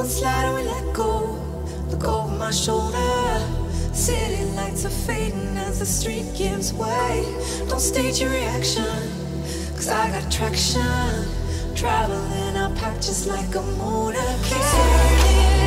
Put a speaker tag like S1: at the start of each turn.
S1: One slide and we let go. Look over my shoulder. City lights are fading as the street gives way. Don't stage your reaction, cause I got traction. Traveling, I pack just like a motorcade.